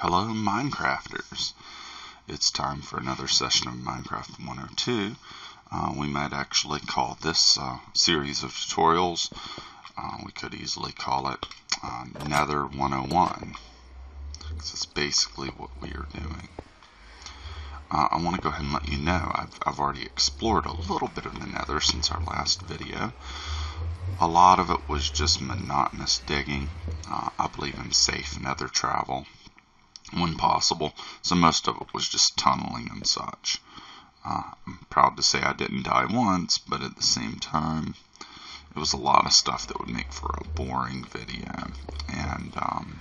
Hello, Minecrafters. It's time for another session of Minecraft 102. Uh, we might actually call this uh, series of tutorials, uh, we could easily call it uh, Nether 101. Because it's basically what we are doing. Uh, I want to go ahead and let you know I've, I've already explored a little bit of the Nether since our last video. A lot of it was just monotonous digging. Uh, I believe in safe Nether travel when possible. So most of it was just tunneling and such. Uh, I'm proud to say I didn't die once, but at the same time, it was a lot of stuff that would make for a boring video. And, um,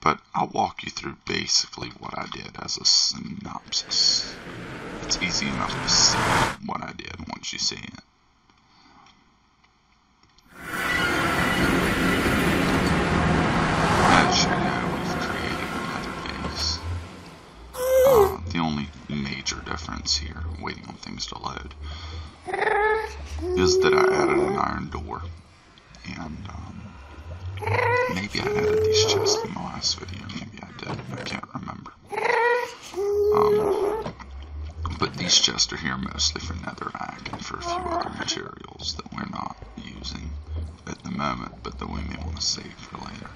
but I'll walk you through basically what I did as a synopsis. It's easy enough to see what I did once you see it. Difference here, waiting on things to load, is that I added an iron door. And um, maybe I added these chests in the last video, maybe I did, I can't remember. Um, but these chests are here mostly for netherrack and for a few other materials that we're not using at the moment, but that we may want to save for later.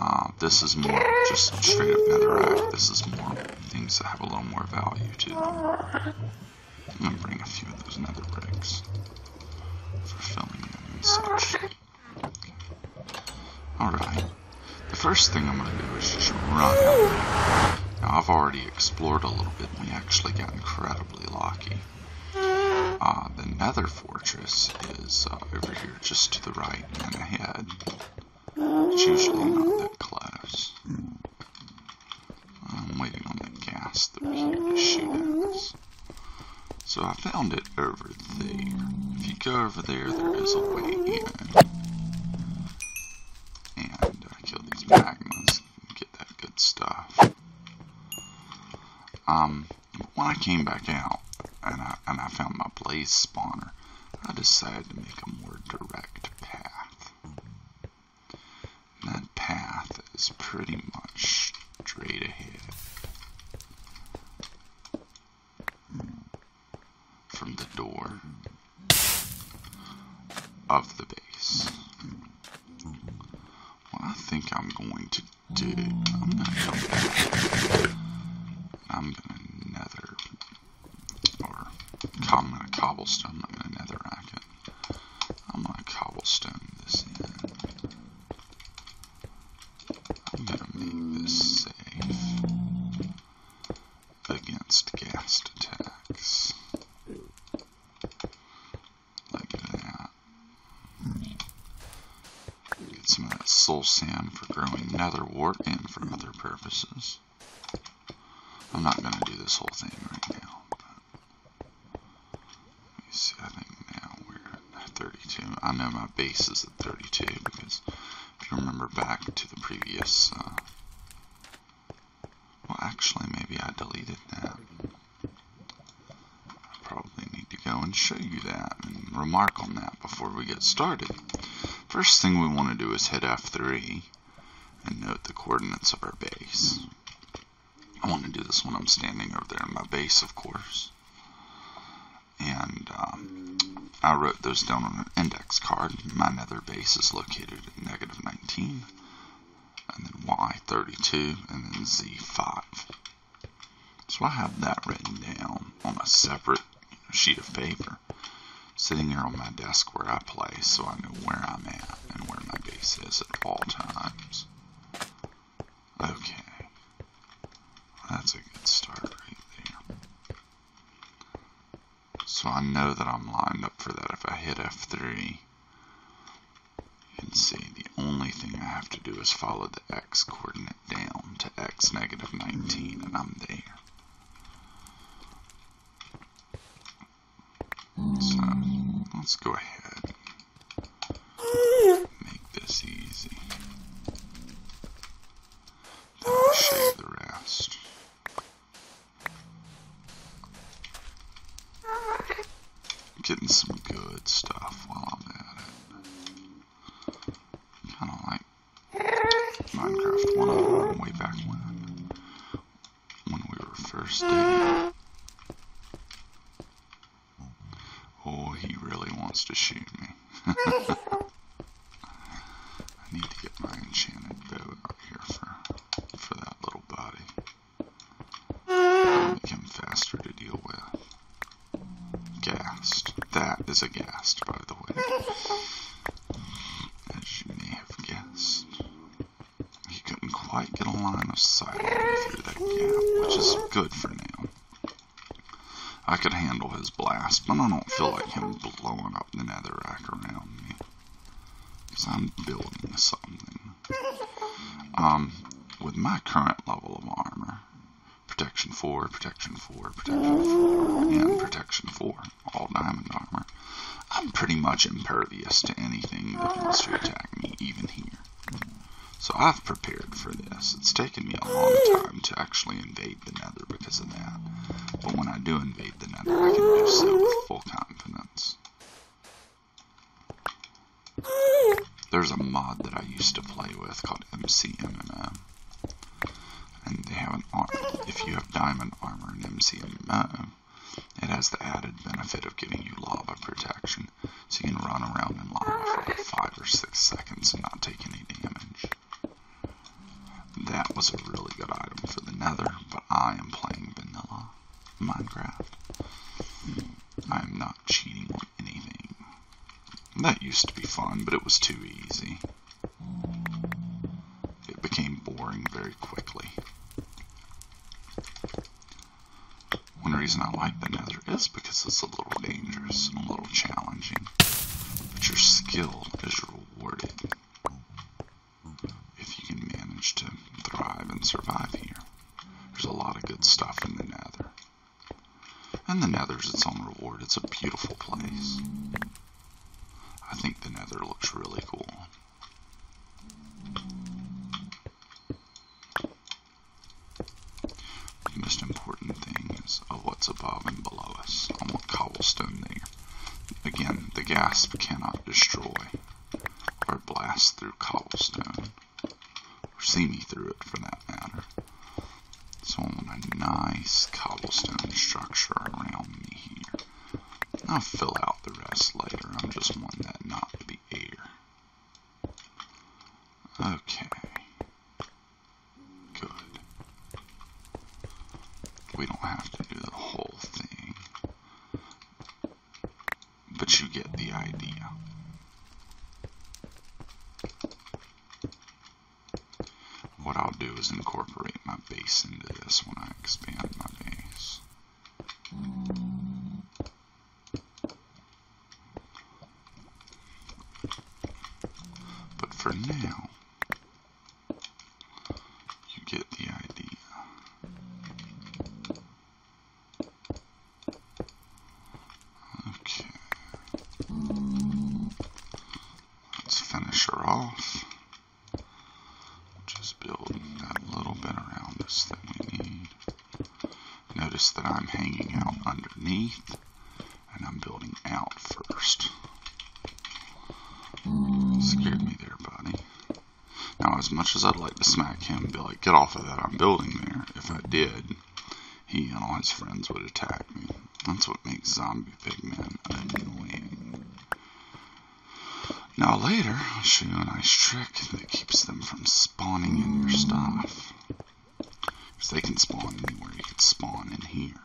Uh, this is more just straight up netherrack. This is more things that have a little more value to them. I'm to bring a few of those nether bricks for filling in and such. Alright. The first thing I'm to do is just run out there. Now, I've already explored a little bit and we actually got incredibly lucky. Uh, the nether fortress is uh, over here just to the right and ahead. It's usually not that close. I'm waiting on the ghast that to shoot at. So I found it over there. If you go over there, there is a way in. And I kill these magmas and get that good stuff. Um, when I came back out and I, and I found my blaze spawner, I decided to make a more direct path that is pretty much straight ahead from the door of the base. What I think I'm going to do, I'm to come back. I'm to nether, or I'm to cobblestone, I'm going to nether rack it. I'm to cobblestone this in. soul sand for growing nether wart and for other purposes. I'm not going to do this whole thing right now. But see, I think now we're at 32. I know my base is at 32 because if you remember back to the previous, uh, well actually maybe I deleted that. I probably need to go and show you that and remark on that before we get started. First thing we want to do is hit F3 and note the coordinates of our base. I want to do this when I'm standing over there in my base, of course. And um, I wrote those down on an index card. My nether base is located at negative 19, and then Y 32, and then Z 5. So I have that written down on a separate sheet of paper sitting here on my desk where I play so I know where I'm at and where my base is at all times. Okay. That's a good start right there. So I know that I'm lined up for that if I hit F3. You can see the only thing I have to do is follow the X coordinate down to X negative 19 and I'm there. So let's go ahead. Make this easy. Then the rest. Getting some good stuff while I'm at it. Kind of like Minecraft 101 way back when. When we were first dating. Oh, he really wants to shoot me. I need to get my enchanted bow out here for, for that little body. Him faster to deal with. Ghast. That is a ghast, by the way. As you may have guessed. He couldn't quite get a line of sight through that gap, which is good for now. I could handle his blast, but I don't feel like him blowing up the netherrack around me. Because I'm building something. Um, with my current protection 4, protection 4, protection 4, and protection 4, all diamond armor, I'm pretty much impervious to anything that wants to attack me, even here. So I've prepared for this. It's taken me a long time to actually invade the nether because of that. But when I do invade the nether, I can do so with full confidence. There's a mod that I used to play with called MCMMO. And they have an. If you have diamond armor in MCMMO, it has the added benefit of giving you lava protection. So you can run around in lava for like 5 or 6 seconds and not take any damage. That was a really good item for the nether, but I am playing vanilla Minecraft. I am not cheating on anything. That used to be fun, but it was too easy. It became boring very quickly. One reason I like the nether is because it's a little dangerous and a little challenging. But your skill is rewarded if you can manage to thrive and survive here. There's a lot of good stuff in the nether. And the nether's its own reward. It's a beautiful place. I think the nether looks really cool. The most important thing is of what's above and below us. Want cobblestone there. Again, the ghast cannot destroy or blast through cobblestone. Or see me through it for that matter. So I want a nice cobblestone structure around me here. I'll fill out the rest later. I'm just wanting that not to be air. Okay. Good. We don't have to do the whole thing. But you get the idea. What I'll do is incorporate my base into this when I expand my base. But for now, you get the idea. Okay. Let's finish her off. Just build that little bit around us that we need. Notice that I'm hanging out underneath and I'm building out first. Scared me there, buddy. Now, as much as I'd like to smack him and be like, get off of that, I'm building there, if I did, he and all his friends would attack me. That's what makes zombie pigmen annoying. Now later, I'll show you a nice trick that keeps them from spawning in your stuff. Because they can spawn anywhere, you can spawn in here.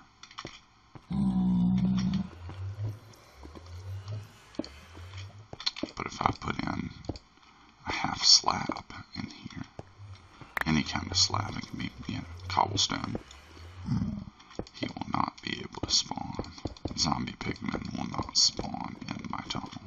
But if I put in a half slab in here, any kind of slab, it can be you know, cobblestone, he will not be able to spawn. Zombie pigmen will not spawn in my tunnel.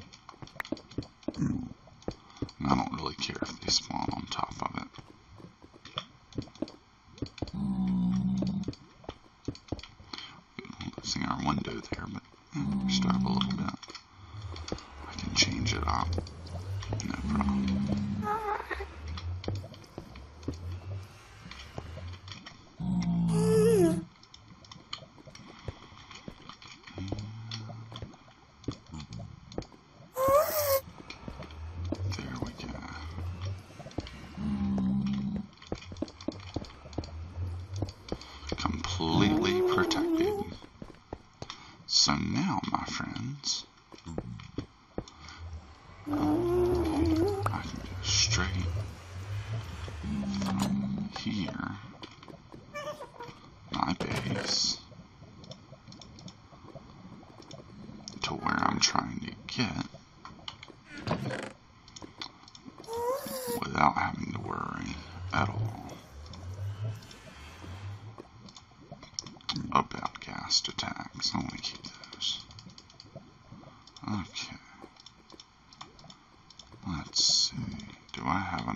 No problem. There we go. Completely protected. So now, my friends,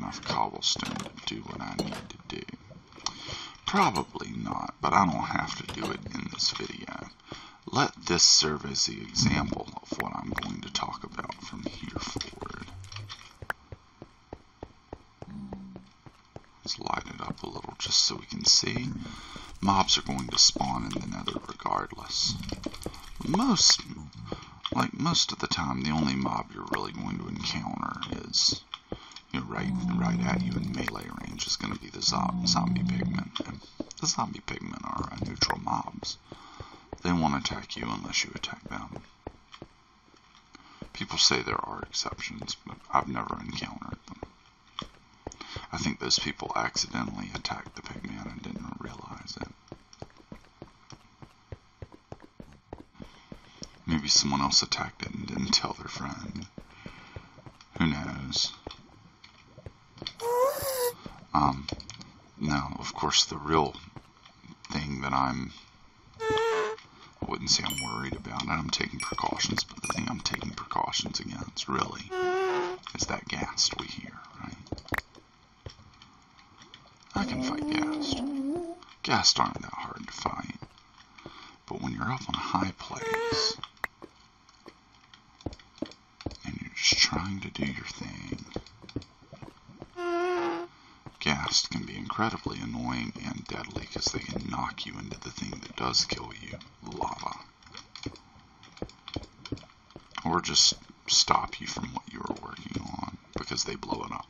enough cobblestone to do what I need to do? Probably not, but I don't have to do it in this video. Let this serve as the example of what I'm going to talk about from here forward. Let's light it up a little just so we can see. Mobs are going to spawn in the nether regardless. Most, like most of the time, the only mob you're really going to encounter is, right, right at you in melee range is going to be the zombie pigmen. And the zombie pigmen are uh, neutral mobs. They won't attack you unless you attack them. People say there are exceptions, but I've never encountered them. I think those people accidentally attacked the pigman and didn't realize it. Maybe someone else attacked it and didn't tell their friend. Who knows? Um, now, of course, the real thing that I'm, I wouldn't say I'm worried about, and I'm taking precautions, but the thing I'm taking precautions against, really, is that ghast we hear, right? I can fight ghast. Ghast aren't that hard to fight. But when you're up on a high place, and you're just trying to do your thing, can be incredibly annoying and deadly because they can knock you into the thing that does kill you, lava. Or just stop you from what you were working on because they blow it up.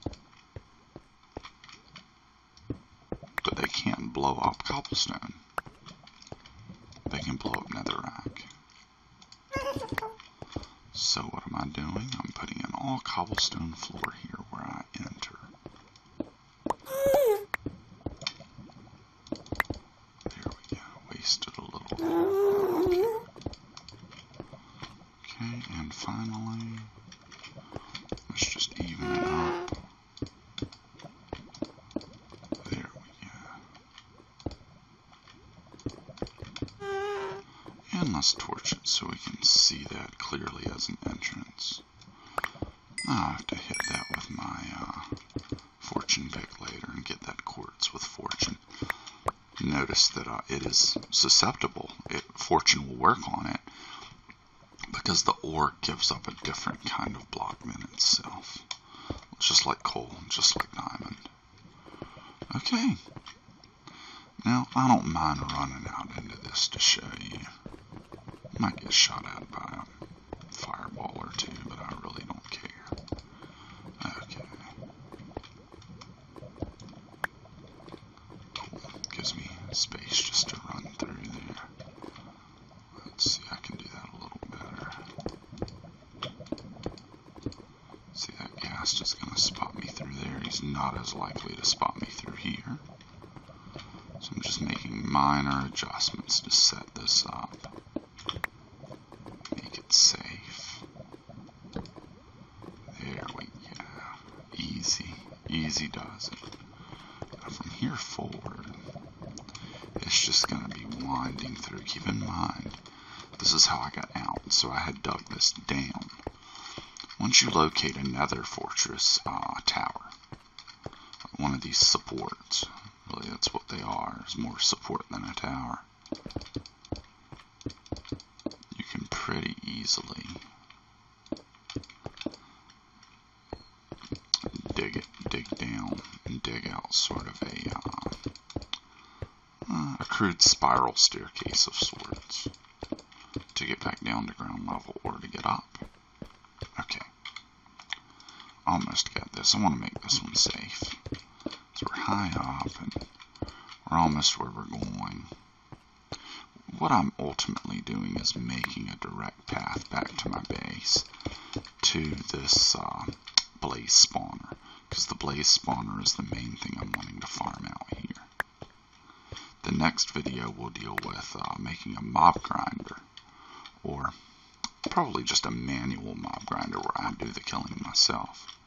But they can't blow up cobblestone. They can blow up netherrack. So what am I doing? I'm putting an all cobblestone floor here where I enter. There we go. Wasted a little. Okay. Okay, and finally, let's just even it up. There we go. And let's torch it so we can see that clearly as an entrance. Now I have to hit that with my uh, fortune pick later and get that quartz with fortune. Notice that uh, it is susceptible. It, fortune will work on it because the ore gives up a different kind of block than itself. Just like coal, just like diamond. Okay. Now, I don't mind running out into this to show you. Might get shot at by a fireball or two, but I really don't care. Okay. Cool. Gives me space just to run through there. Let's see, I can do that a little better. See, that ghast is going to spot me through there. He's not as likely to spot me through here. So I'm just making minor adjustments to set this up. Make it safe. There we go. Easy. Easy does it. Now from here forward, it's just going to be winding through. Keep in mind, this is how I got out. So I had dug this down. Once you locate a nether fortress uh, tower, one of these supports, really that's what they are, is more support than a tower, you can pretty easily dig it, dig down, and dig out sort of a, uh, uh, a crude spiral staircase of sorts to get back down to ground level or to get up. Okay. Almost got this. I want to make this one safe. And we're almost where we're going. what I'm ultimately doing is making a direct path back to my base to this uh, blaze spawner because the blaze spawner is the main thing I'm wanting to farm out here. The next video will deal with uh, making a mob grinder or probably just a manual mob grinder where I do the killing myself.